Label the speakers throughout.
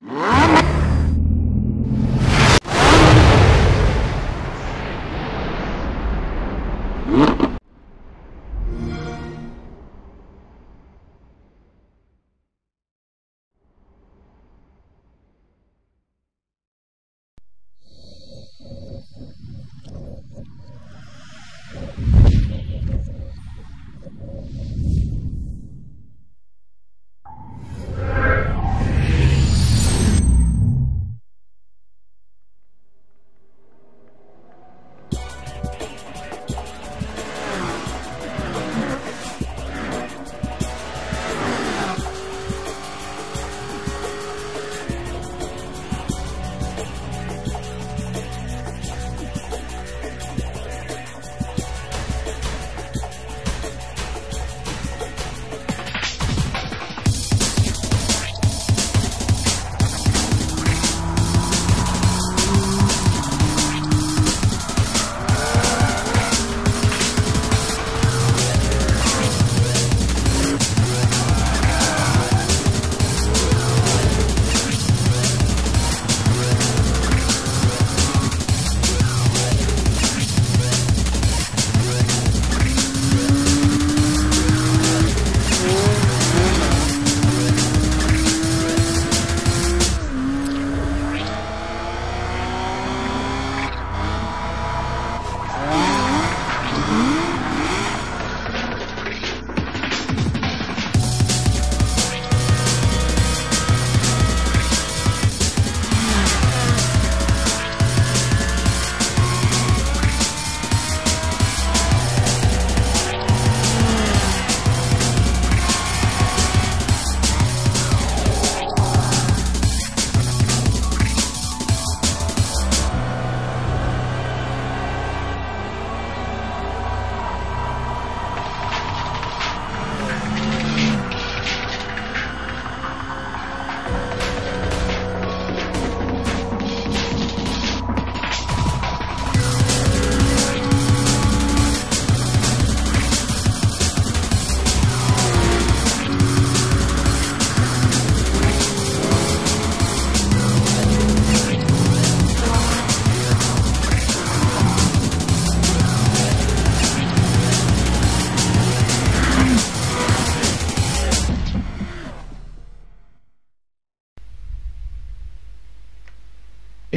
Speaker 1: Mama!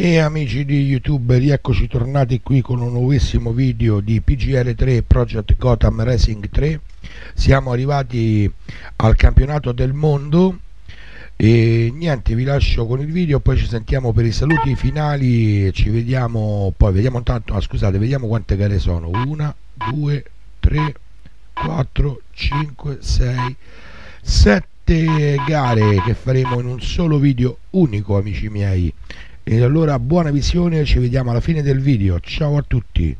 Speaker 1: E amici di YouTube, rieccoci tornati qui con un nuovissimo video di PGR3 Project Gotham Racing 3. Siamo arrivati al campionato del mondo e niente, vi lascio con il video, poi ci sentiamo per i saluti finali, ci vediamo, poi vediamo tanto, ah, scusate, vediamo quante gare sono. 1, 2, 3, 4, 5, 6, 7 gare che faremo in un solo video unico amici miei e allora buona visione, ci vediamo alla fine del video. Ciao a tutti.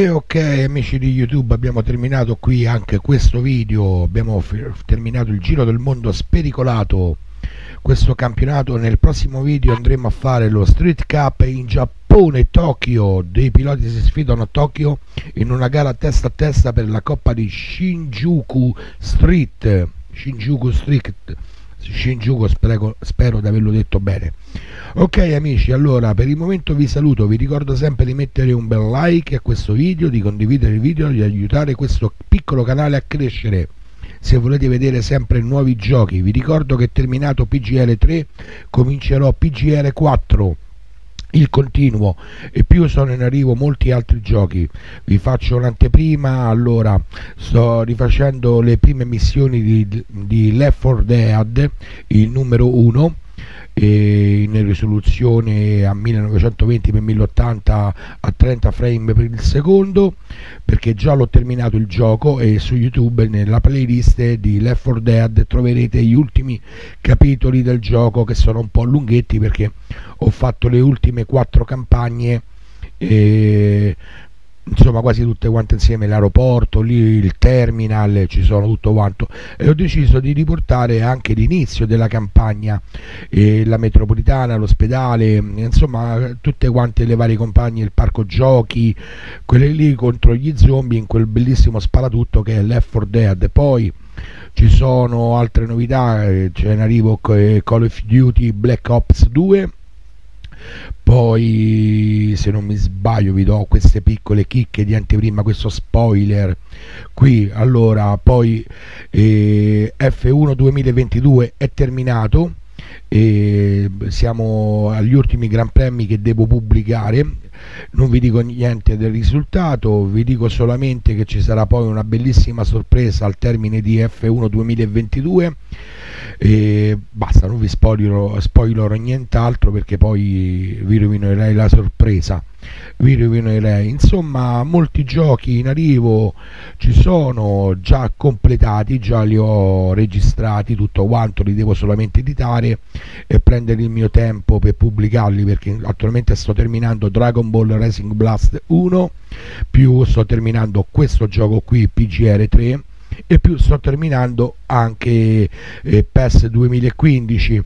Speaker 1: E ok amici di YouTube abbiamo terminato qui anche questo video, abbiamo terminato il giro del mondo spericolato, questo campionato, nel prossimo video andremo a fare lo Street Cup in Giappone, Tokyo, dei piloti si sfidano a Tokyo in una gara testa a testa per la coppa di Shinjuku Street, Shinjuku Street Shinjuku spero, spero di averlo detto bene. Ok amici allora per il momento vi saluto vi ricordo sempre di mettere un bel like a questo video di condividere il video di aiutare questo piccolo canale a crescere. Se volete vedere sempre nuovi giochi vi ricordo che terminato PGL 3 comincerò PGL 4 il continuo. E più sono in arrivo molti altri giochi. Vi faccio un'anteprima allora sto rifacendo le prime missioni di, di Left 4 Dead il numero 1 in risoluzione a 1920x1080 a 30 frame per il secondo perché già l'ho terminato il gioco e su youtube nella playlist di Left 4 Dead troverete gli ultimi capitoli del gioco che sono un po' lunghetti perché ho fatto le ultime quattro campagne insomma quasi tutte quante insieme l'aeroporto, lì il terminal, ci sono tutto quanto e ho deciso di riportare anche l'inizio della campagna, eh, la metropolitana, l'ospedale, insomma tutte quante le varie compagne, il parco giochi, quelle lì contro gli zombie in quel bellissimo sparatutto che è Left 4 Dead. Poi ci sono altre novità, eh, c'è in arrivo Call of Duty Black Ops 2 poi se non mi sbaglio vi do queste piccole chicche di anteprima questo spoiler. Qui allora poi eh, F1 2022 è terminato e siamo agli ultimi gran premi che devo pubblicare. Non vi dico niente del risultato vi dico solamente che ci sarà poi una bellissima sorpresa al termine di F1 2022 e basta non vi spoilerò, spoilerò nient'altro perché poi vi rovinerei la sorpresa vi rovinerei insomma molti giochi in arrivo ci sono già completati già li ho registrati tutto quanto li devo solamente editare e prendere il mio tempo per pubblicarli perché attualmente sto terminando Dragon Ball Racing Blast 1 più sto terminando questo gioco qui PGR 3 e più sto terminando anche eh, PES 2015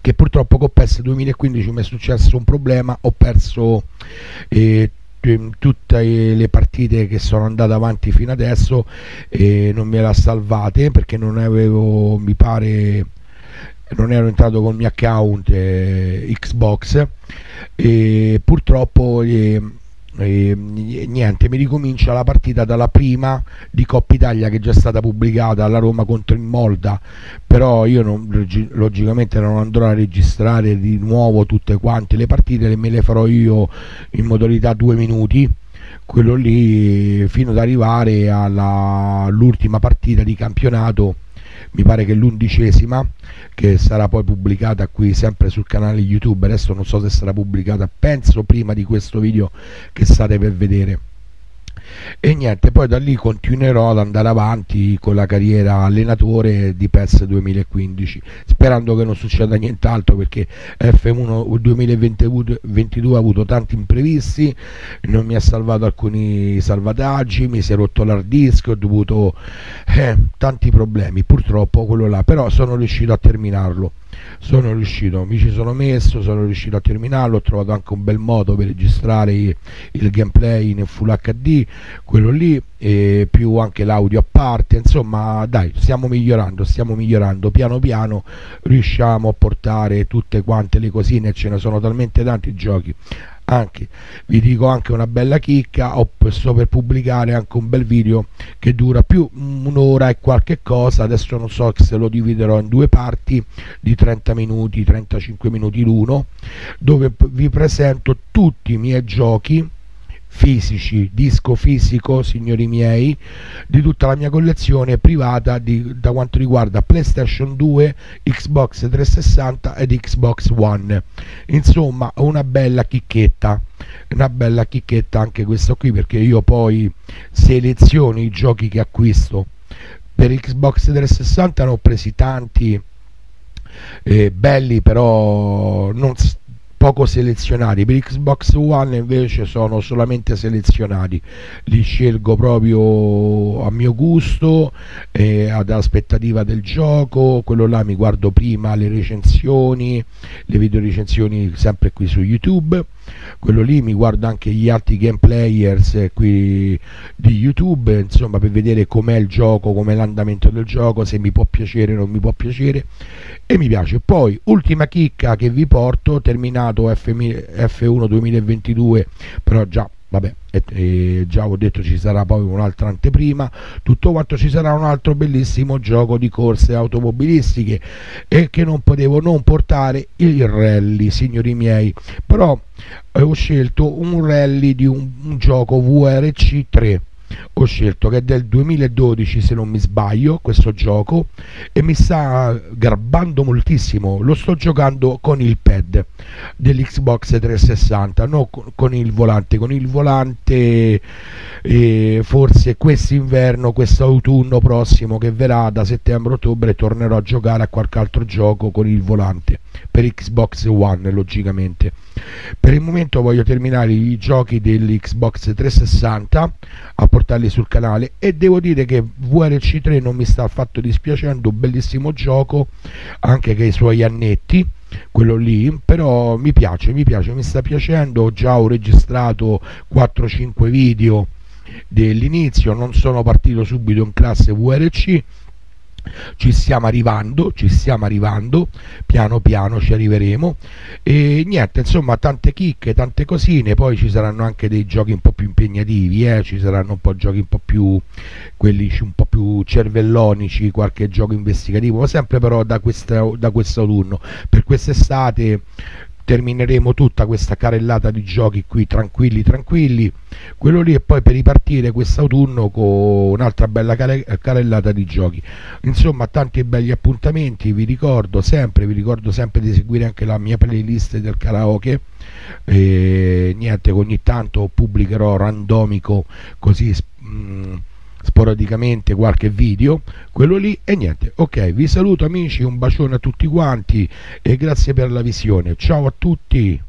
Speaker 1: che purtroppo con PES 2015 mi è successo un problema ho perso eh, tutte le partite che sono andate avanti fino adesso e non me le ha salvate perché non avevo mi pare non ero entrato col mio account eh, Xbox e purtroppo eh, e, niente, mi ricomincia la partita dalla prima di Coppa Italia che è già stata pubblicata alla Roma contro il Molda, però io non, logicamente non andrò a registrare di nuovo tutte quante le partite, me le farò io in modalità due minuti. Quello lì fino ad arrivare all'ultima partita di campionato mi pare che l'undicesima che sarà poi pubblicata qui sempre sul canale YouTube. Adesso non so se sarà pubblicata penso prima di questo video che state per vedere e niente poi da lì continuerò ad andare avanti con la carriera allenatore di PES 2015 sperando che non succeda nient'altro perché F1 2022 ha avuto tanti imprevisti non mi ha salvato alcuni salvataggi mi si è rotto l'hard disk ho dovuto eh, tanti problemi purtroppo quello là però sono riuscito a terminarlo sono riuscito, mi ci sono messo, sono riuscito a terminarlo, ho trovato anche un bel modo per registrare il gameplay in Full HD, quello lì, e più anche l'audio a parte, insomma dai, stiamo migliorando, stiamo migliorando, piano piano riusciamo a portare tutte quante le cosine, ce ne sono talmente tanti giochi anche vi dico anche una bella chicca sto per pubblicare anche un bel video che dura più un'ora e qualche cosa. Adesso non so se lo dividerò in due parti di 30 minuti 35 minuti l'uno dove vi presento tutti i miei giochi fisici, disco fisico, signori miei, di tutta la mia collezione privata di, da quanto riguarda PlayStation 2, Xbox 360 ed Xbox One. Insomma, una bella chicchetta, una bella chicchetta anche questo qui perché io poi seleziono i giochi che acquisto. Per Xbox 360 ne ho presi tanti eh, belli, però non poco selezionati. Per Xbox One invece sono solamente selezionati. Li scelgo proprio a mio gusto eh, ad aspettativa del gioco. Quello là mi guardo prima le recensioni le video recensioni sempre qui su YouTube quello lì mi guardo anche gli altri game players eh, qui di YouTube insomma per vedere com'è il gioco com'è l'andamento del gioco se mi può piacere o non mi può piacere. E mi piace. Poi ultima chicca che vi porto terminato F, F1 2022 però già vabbè e, e già ho detto ci sarà poi un'altra anteprima. Tutto quanto ci sarà un altro bellissimo gioco di corse automobilistiche e che non potevo non portare il rally signori miei. Però eh, ho scelto un rally di un, un gioco VRC 3 ho scelto che è del 2012 se non mi sbaglio questo gioco e mi sta garbando moltissimo. Lo sto giocando con il pad dell'Xbox 360 non con il volante con il volante eh, forse quest'inverno quest'autunno prossimo che verrà da settembre-ottobre tornerò a giocare a qualche altro gioco con il volante per Xbox One logicamente. Per il momento voglio terminare i giochi dell'Xbox 360 a portarli sul canale. E devo dire che VRC3 non mi sta affatto dispiacendo, bellissimo gioco anche che i suoi annetti quello lì però mi piace mi piace mi sta piacendo. Già ho registrato 4-5 video dell'inizio non sono partito subito in classe VRC ci stiamo arrivando, ci stiamo arrivando, piano piano ci arriveremo e niente, insomma tante chicche, tante cosine, poi ci saranno anche dei giochi un po' più impegnativi, eh? ci saranno un po' giochi un po' più quelli un po' più cervellonici, qualche gioco investigativo, sempre però da, questa, da quest'autunno, per quest'estate termineremo tutta questa carellata di giochi qui tranquilli tranquilli. Quello lì e poi per ripartire quest'autunno con un'altra bella carellata di giochi. Insomma tanti belli appuntamenti vi ricordo sempre vi ricordo sempre di seguire anche la mia playlist del karaoke. E niente ogni tanto pubblicherò randomico così mh, mm, sporadicamente qualche video, quello lì e niente. Ok, vi saluto amici, un bacione a tutti quanti e grazie per la visione. Ciao a tutti.